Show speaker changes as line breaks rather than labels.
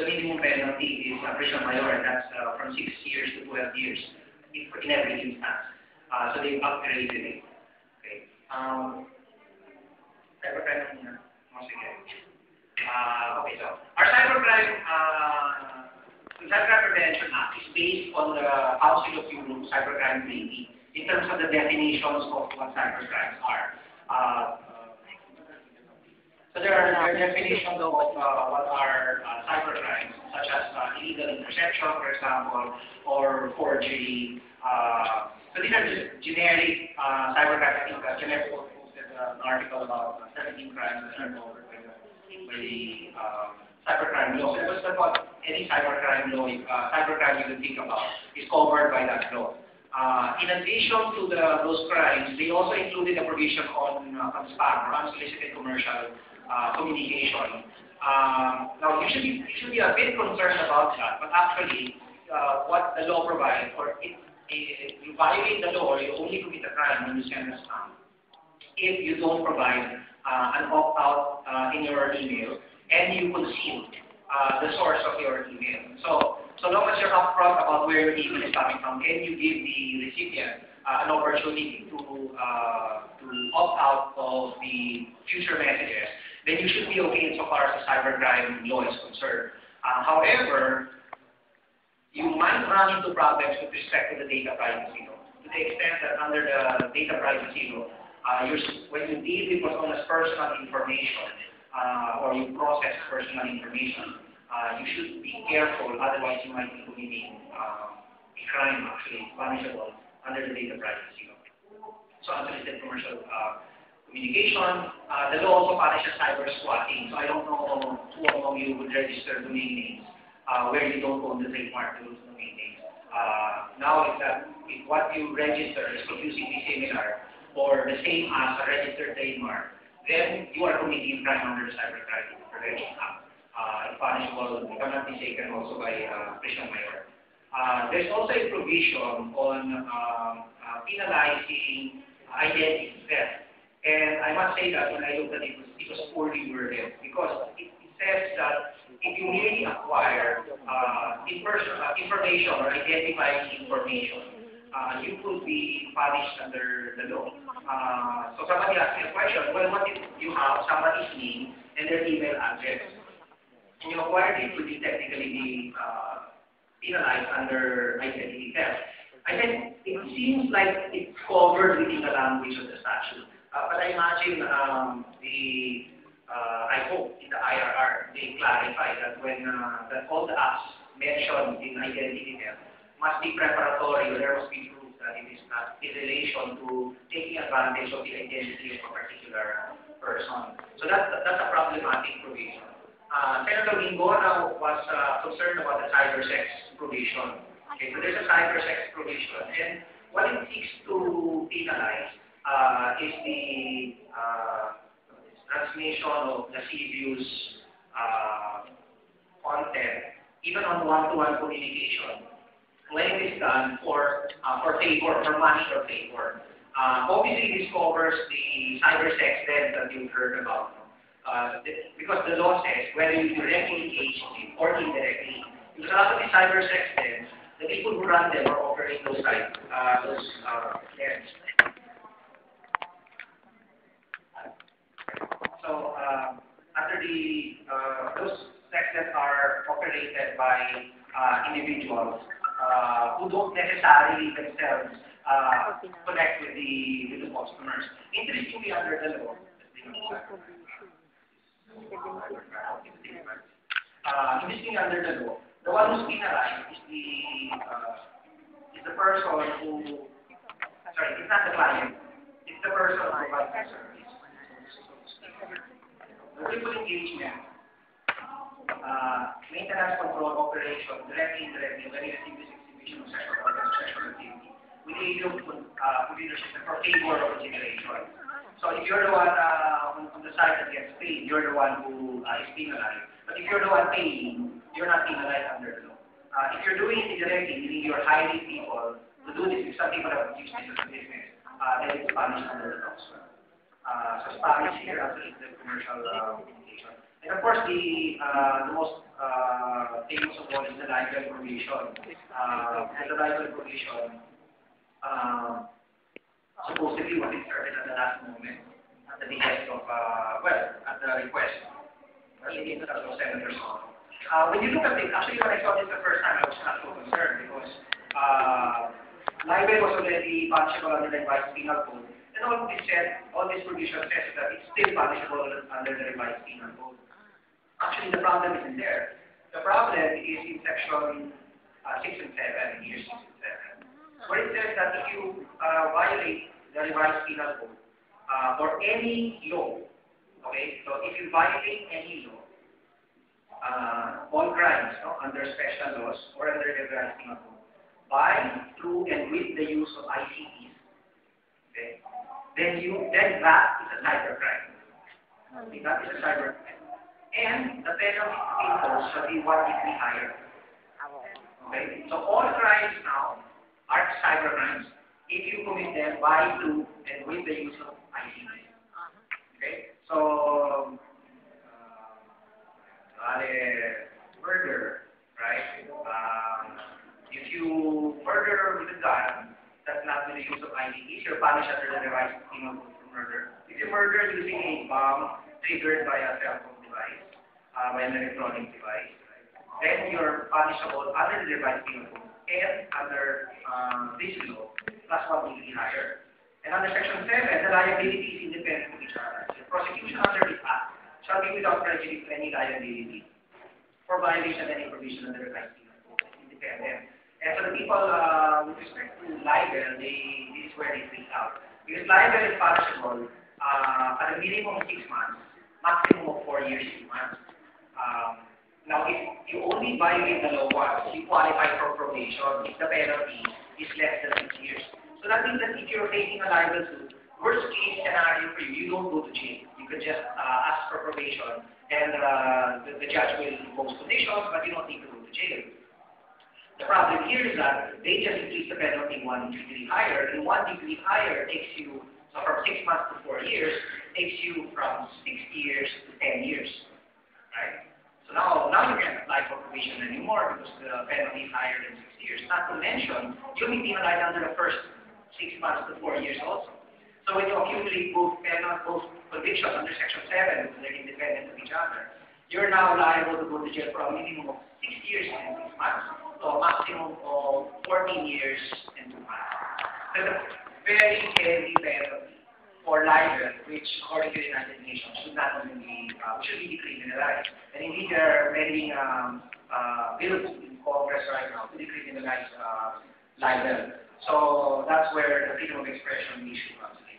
the minimum penalty is uh, prision mayor, and that's uh, from 6 years to 12 years in, in every instance. Uh, so they've upgraded it. Okay. Um, cybercrime muna. Oh, sige. Uh, okay, so our cybercrime, uh, the Cybercrime Prevention Act is based on the Council of Europe Cybercrime Treaty in terms of the definitions of what cybercrimes are. Uh, so there are, there are definitions of uh, what are uh, illegal for example, or forgery. Uh, so these are just generic uh, cybercrimes. I think uh, posted an article about uh, 17 crimes that are covered by the, by the um, cybercrime law. So just about any cybercrime law, uh, cybercrime you can think about is covered by that law. Uh, in addition to the, those crimes, they also included a provision on, uh, on spam or unsolicited commercial uh, communication. Um, now, you should, be, you should be a bit concerned about that, but actually, uh, what the law provides, or it, it, you violate the law, you only commit a crime when you send a spam. If you don't provide uh, an opt-out uh, in your email, and you conceal uh, the source of your email. So, so long as you're upfront about where your email is coming from, and you give the recipient uh, an opportunity to, uh, to opt out of the future messages, then you should be okay insofar as the cybercrime law is concerned. Uh, however, you might run into problems with respect to the data privacy law. To the extent that under the data privacy law, uh, when you deal with personal information, uh, or you process personal information, uh, you should be careful, otherwise you might be committing uh, a crime actually punishable under the data privacy law. So unsolicited commercial uh, communication. Uh, the law also punishes cyber squatting. So I don't know who among you would register domain names uh, where you don't own the trademark to those domain names. Uh, now, if, that, if what you register is confusingly similar or the same as a registered trademark, then you are committing crime under the Cybercrime Prevention Act. Uh, punishable, if I'm not mistaken, also by uh, prision mayor. Uh, there's also a provision on um, uh, penalizing identity theft. And I must say that when I looked at it, it was, poorly worded because it, it says that if you really acquire uh, uh information or identifying information uh, you could be punished under the law. Uh, so somebody asked me a question, well, what if you have somebody's name and their email address? And you acquired it, could be technically be uh, penalized under identity theft? I said, it seems like it's covered within the language of the statute. Uh, but I imagine um, the, uh, I hope in the IRR, they clarify that when uh, that all the acts mentioned in identity theft must be preparatory, or there must be proof that it is not in relation to taking advantage of the identity of a particular person. So that's, that's a problematic provision. Uh, Senator Guingona was uh, concerned about the cyber sex provision. Okay, so there's a cyber sex provision, and what it seeks to penalize uh, is the uh, transmission of lascivious uh, content, even on one-to-one -one communication claim is done for, uh, for favor, for money or favor. Obviously, this covers the cyber sex debt that you've heard about. Uh, because the law says whether you directly engage in or indirectly. Because a lot of the cyber sex the people who run them are offering those type, uh, those uh. So, the uh, those debts are operated by uh, individuals uh, who don't necessarily themselves uh, connect with the with the customers. Interestingly, under the law, uh, interestingly under the law, the one who's penalized is the uh, is the person who sorry, it's not the client, it's the person who provides the service. People engagement uh, maintenance control operation, directly, indirectly, you receive this exhibition of sexual organs, sexual activity, with the aid of uh, leadership for favor of consideration. So if you're the one uh, on, on the side that gets paid, you're the one who uh, is penalized. But if you're the one paying, you're not penalized under the law. Uh, if you're doing it indirectly, meaning you're hiring people to do this, if some people have used this as a business, uh, then it's punished under the law as well. Uh, so Spanish here, actually, the commercial uh, and of course, the, uh, the most uh, famous of all is the libel provision. Uh, and the libel provision, um, supposedly was inserted at the last moment, at the behest of, uh, well, at the request, in the of Senator Sotto. Uh, when you look at it, actually when I saw this the first time, I was not so concerned because, uh, libel was already punishable under the revised penal code. And all this said, all this provision says that it's still punishable under the revised penal code. Actually, the problem isn't there. The problem is in section uh, 6 and 7, here 6 and 7, where it says that if you uh, violate the revised penal code uh, or any law, okay, so if you violate any law, uh, all crimes no, under special laws or under the revised penal code, by, through, and with the use of okay, then you then that is a cybercrime. Okay, that is a cybercrime. And the penalty imposed shall be one degree higher. Okay, so all crimes now are cybercrimes if you commit them by, through, and with the use of ICT. Okay, so uh, murder, right? Um, if you murder with a gun, the use of IDs, you're punished under the revised penal code murder. If you murder using a bomb triggered by a cell phone device, uh, by an electronic device, then you're punishable under the revised penal code and under um, this law, plus one degree higher. And under section 7, the liability is independent of each other. The prosecution under this act shall be without prejudice to any liability for violation of any provision under the revised penal code, independent. And for the people uh, with respect to libel, they, this is where they freak out. Because libel is punishable uh, at a minimum of six months, maximum of four years, six months. Um, now, if you only violate the law once, you qualify for probation if the penalty is less than six years. So that means that if you're facing a libel suit, worst case scenario for you, you don't go to jail. You could just uh, ask for probation, and uh, the, the judge will impose conditions, but you don't need to go to jail. The problem here is that they just increase the penalty one degree higher, and one degree higher takes you, so from six months to four years, takes you from six years to ten years, right? So now, now you can't apply for probation anymore because the penalty is higher than six years. Not to mention, you'll be penalized under the first six months to four years also. So when you accumulate both penalty, both convictions under Section 7, they're independent of each other, you're now liable to go to jail for a minimum of six years and six months a maximum of 14 years and 2 months. So it's a very heavy penalty for libel, which according to the United Nations should not even be, uh, should be decriminalized. And indeed, there are many um, uh, bills in Congress right now to decriminalize uh, libel. So that's where the freedom of expression issue comes in.